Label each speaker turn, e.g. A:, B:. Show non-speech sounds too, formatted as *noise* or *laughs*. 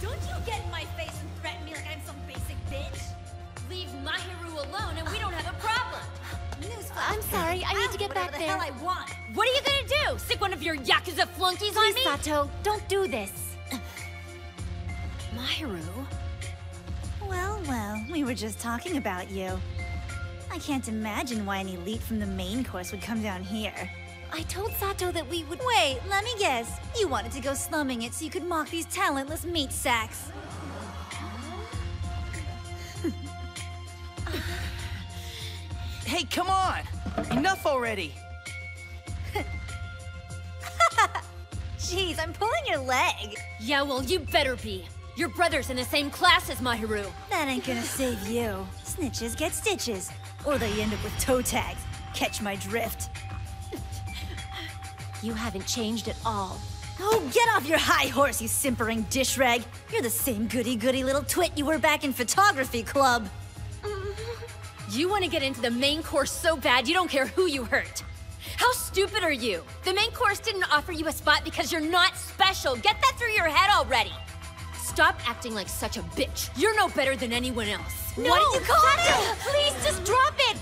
A: Don't you get in my face and threaten me like I'm some basic bitch. Leave Mahiru alone and we don't have a problem. Newsflash.
B: I'm sorry, I need
A: I'll
B: to get back
A: whatever
B: there.
A: the hell I want.
C: What are you gonna do? Stick one of your Yakuza flunkies on
B: Please,
C: me?
B: Sato, don't do this.
C: Mahiru?
A: Well, well, we were just talking about you. I can't imagine why an elite from the main course would come down here.
B: I told Sato that we would.
A: Wait, let me guess. You wanted to go slumming it so you could mock these talentless meat sacks.
D: Hey, come on! Enough already! *laughs*
A: Jeez, I'm pulling your leg.
C: Yeah, well, you better be. Your brother's in the same class as Mahiru.
A: That ain't gonna save you. Snitches get stitches. Or they end up with toe tags. Catch my drift.
B: You haven't changed at all.
A: Oh, get off your high horse, you simpering dish rag. You're the same goody-goody little twit you were back in photography club. *laughs*
C: You want to get into the main course so bad you don't care who you hurt. How stupid are you? The main course didn't offer you a spot because you're not special. Get that through your head already. Stop acting like such a bitch. You're no better than anyone else.
A: What did you call me?
B: Please, just drop it!